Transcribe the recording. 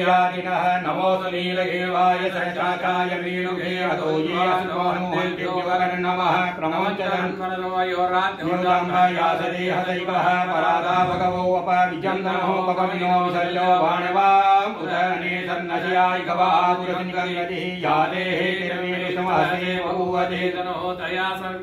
नील नीलगेवाय सचाकाय मीनुगे अतो नमः प्रमोचनं न्यूनाम्भयासदे हदैवः परादा भगवो अपविजन्दनो विशल्यो भाणवाम् उदने सन्नशयाय गवाः पुरसिंगयतिः यादेः तिरवीरिषमहसे बहुवते तया सर्व।